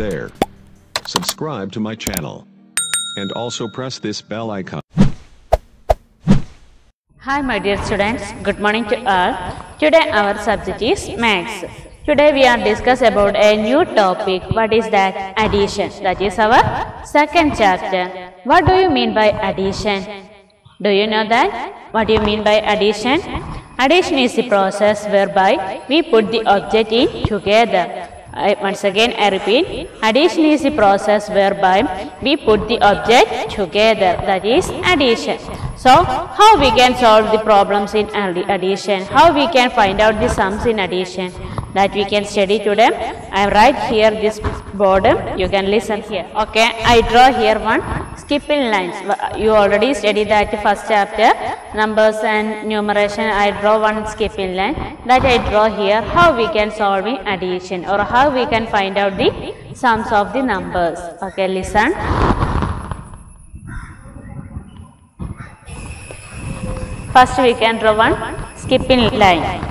there. Subscribe to my channel. And also press this bell icon. Hi my dear students, good morning to all. Today our subject is Maths. Today we are discuss about a new topic. What is that? Addition. That is our second chapter. What do you mean by addition? Do you know that? What do you mean by addition? Addition is the process whereby we put the object in together. I, once again I repeat, addition is the process whereby we put the object together. That is addition. So, how we can solve the problems in addition? How we can find out the sums in addition? That we can study today. I am right here this board. You can listen here. Okay, I draw here one skipping lines. You already studied that first chapter. Numbers and numeration. I draw one skipping line. That I draw here. How we can solve in addition or how we can find out the sums of the numbers. Okay, listen. First we can draw one skipping line.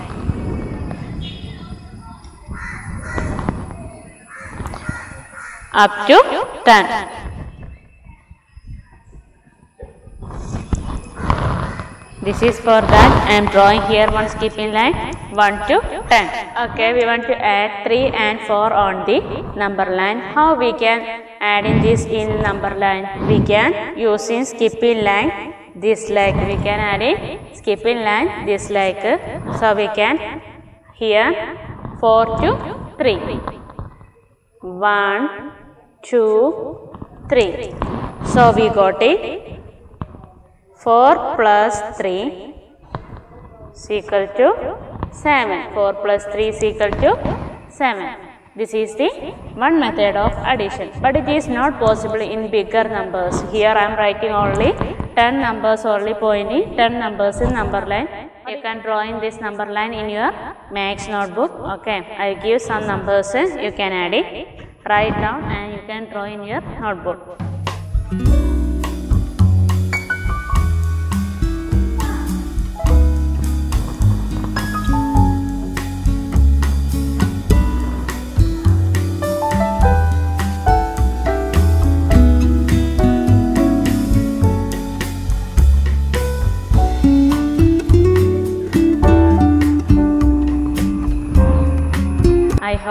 Up to 10. This is for that I am drawing here one skipping line 1 to 10. Okay, we want to add 3 and 4 on the number line. How we can add in this in number line? We can use in skipping line this like we can add in skipping line this like so we can here 4 to 3 1 2 3 so we got it. 4 plus 3 is equal to 7 4 plus 3 is equal to 7 this is the one method of addition. But it is not possible in bigger numbers. Here i am writing only 10 numbers only pointing 10 numbers in number line. You can draw in this number line in your max notebook. Okay. I give some numbers you can add it write down and you can draw in your notebook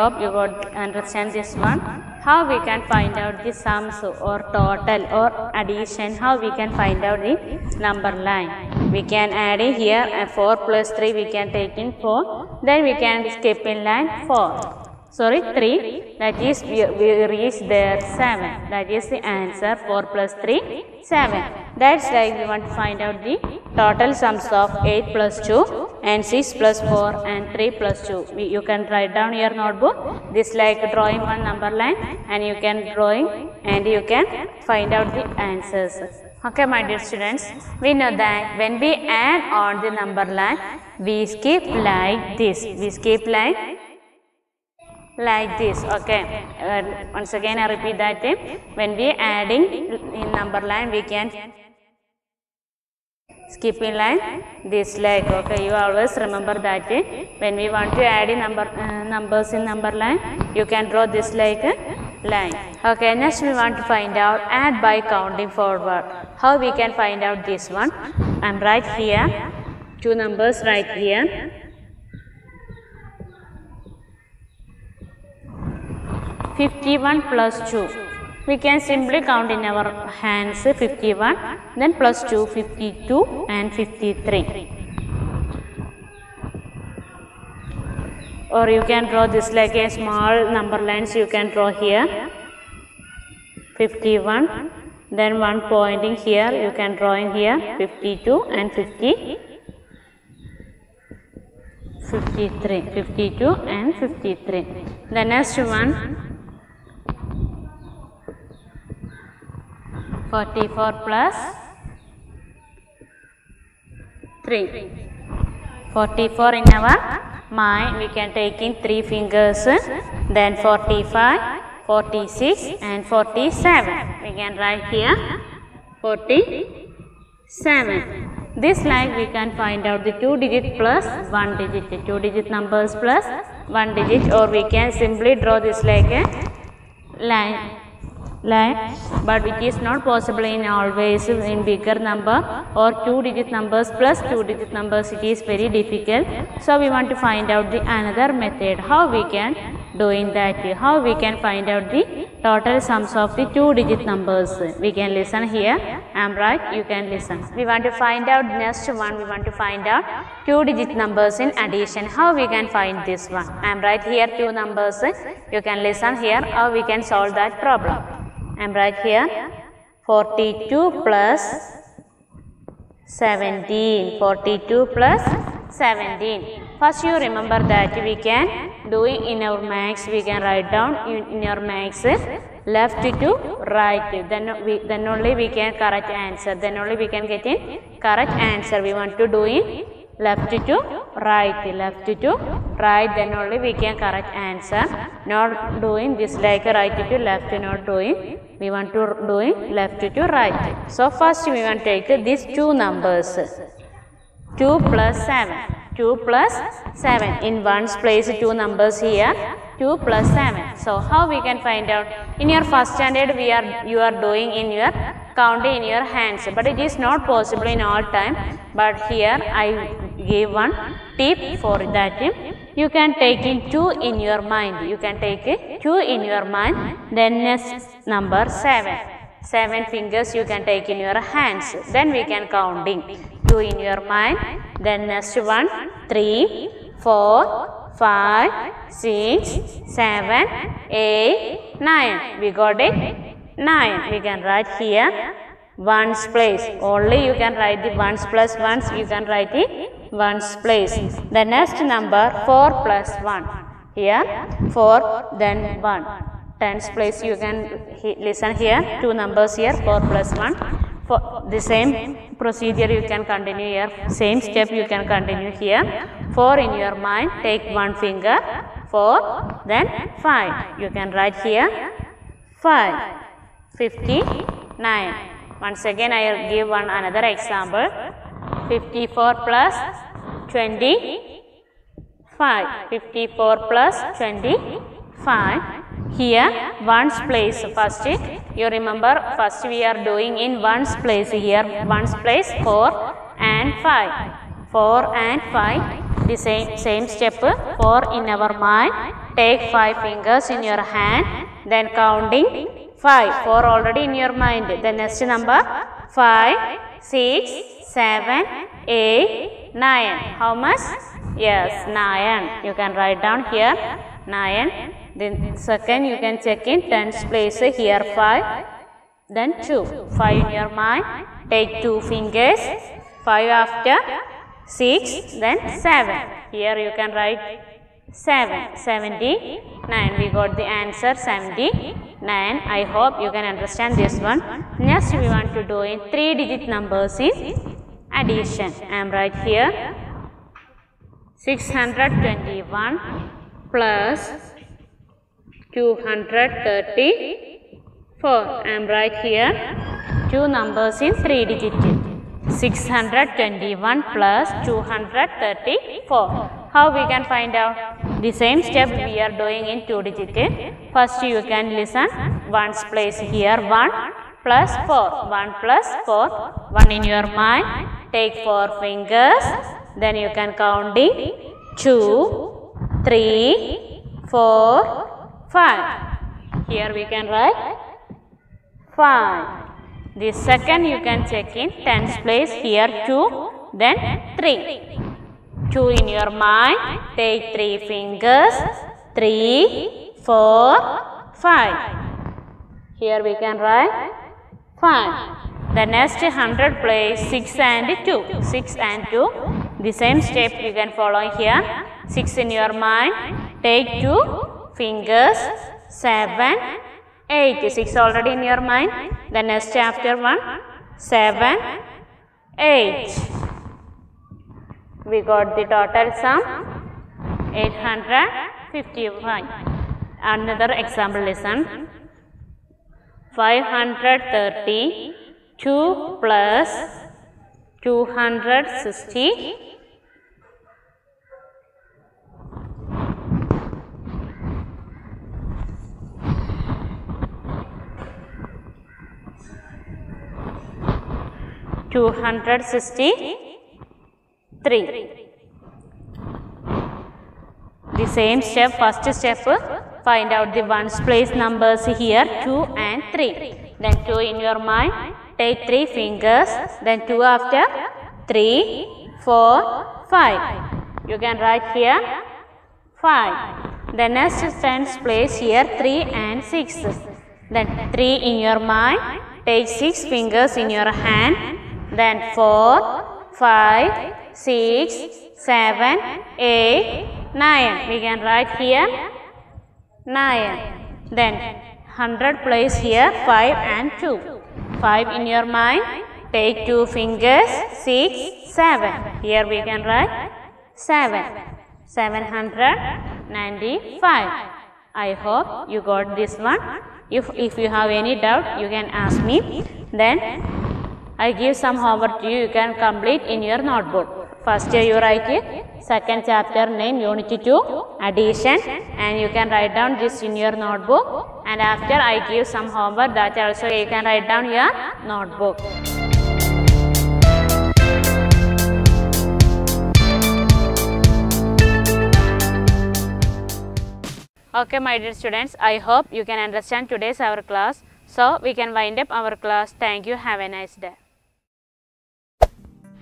hope you got understand this one. How we can find out the sums or total or addition. How we can find out the number line. We can add here and 4 plus 3 we can take in 4. Then we can skip in line 4. Sorry 3 that is we, we reach there 7. That is the answer 4 plus 3 7. That's like we want to find out the total sums of 8 plus 2 and 6 plus 4 and 3 plus 2. We, you can write down your notebook. This like drawing one number line and you can drawing and you can find out the answers. Okay my dear students, we know that when we add on the number line, we skip like this. We skip like like this okay. Uh, once again i repeat that uh, when we adding in number line we can skip in line this like okay. You always remember that uh, when we want to add in number uh, numbers in number line you can draw this like line. Okay next we want to find out add by counting forward. How we can find out this one? I'm right here. Two numbers right here 51 plus 2. We can simply count in our hands 51, then plus 2, 52 and 53. Or you can draw this like a small number lines you can draw here. 51, then one pointing here you can draw in here 52 and 50. 53, 52 and 53. The next one 44 plus 3. 44 in our mind we can take in 3 fingers then 45, 46 and 47. We can write here 47. This like we can find out the 2 digit plus 1 digit, 2 digit numbers plus 1 digit or we can simply draw this like a line line but it is not possible in always in bigger number or two digit numbers plus two digit numbers. It is very difficult. So we want to find out the another method. How we can doing that? How we can find out the total sums of the two digit numbers? We can listen here. I am right. You can listen. We want to find out next one. We want to find out two digit numbers in addition. How we can find this one? I am right here. Two numbers. You can listen here. How we can solve that problem I am right here. 42 plus 17 42 plus 17 first you remember that we can do it in our max. We can write down in, in your max left to right. Then we then only we can correct answer. Then only we can get in correct answer. We want to do in left to right. Left to right then only we can correct answer. Not doing this like right to left not doing we want to doing left to right. So first we want to take these two numbers. 2 plus 7 2 plus 7 in one's place two numbers here. 2 plus 7 so how we can find out? In your first standard we are you are doing in your counting in your hands. But it is not possible in all time. But here i gave one tip for that you can take in 2 in your mind. You can take it 2 in your mind then next number 7 seven fingers you can take in your hands. Then we can counting. Two in your mind then next one three four five six seven eight nine. We got it? Nine. We can write here. Ones place. Only you can write the ones plus ones. You can write it ones place. The next number 4 plus 1 here 4 then 1 tens place you can listen here. Two numbers here 4 plus 1 for the same procedure you can continue here. Same step you can continue here. 4 in your mind take one finger. 4 then 5 you can write here. 5 59 once again i will give one another example 54 plus 25 54 plus 25 here ones place. First you remember first we are doing in ones place here. Ones place 4 and 5 4 and 5 the same same step. 4 in our mind. Take 5 fingers in your hand then counting 5 4 already in your mind. The next number 5 6 7 8 9 how much? Yes 9 you can write down here 9 then second you can check in tens place here 5 then 2 5 in your mind. Take two fingers. 5 after 6 then 7 here you can write 7 79 we got the answer. 79 i hope you can understand this one. Next we want to do in three digit numbers in addition. I am right here. 621 plus 234 I am right here. Two numbers in three digit 621 plus 234 how we can find out? The same step we are doing in two digit. First you can listen. Ones place here 1 plus 4 1 plus 4 1 in your mind. Take four fingers. Then you can counting 2 3 4 5. Here we can write 5. The second you can check in. Tens place here 2 then 3. 2 in your mind take 3 fingers 3 4 5. Here we can write 5. The next 100 place 6 and 2. 6 and 2. The same step you can follow here. 6 in your mind take 2 fingers 7 8 6 already in your mind the next after one 7 8 we got the total sum 855. Another example lesson um, 532 plus 260 260 263. The same step, first step, find out the ones place numbers here 2 and 3. Then 2 in your mind, take 3 fingers, then 2 after 3, 4, 5. You can write here 5. The next tens place here 3 and 6. Then 3 in your mind, take 6 fingers in your hand, then 4, 5, 6, 7, 8, 9. We can write here 9. Then 100 place here 5 and 2. 5 in your mind, take 2 fingers, 6, 7. Here we can write 7. 795. I hope you got this one. If, if you have any doubt, you can ask me. Then I give some homework to you. You can complete in your notebook. First you write it. Second chapter name unit 2 addition and you can write down this in your notebook. And after I give some homework that also you can write down your notebook. Okay, my dear students, I hope you can understand today's our class. So, we can wind up our class. Thank you. Have a nice day.